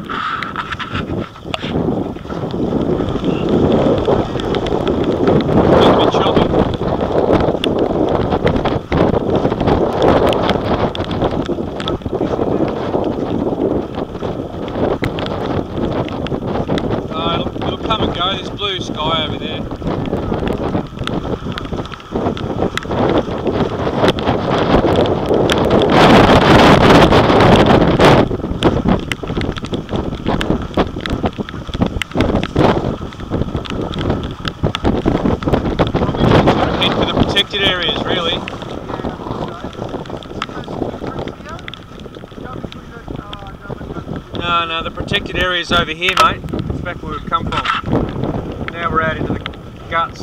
Uh, blue sky over there. No, no, the protected area's over here, mate. It's back where we've come from. Now we're out into the guts.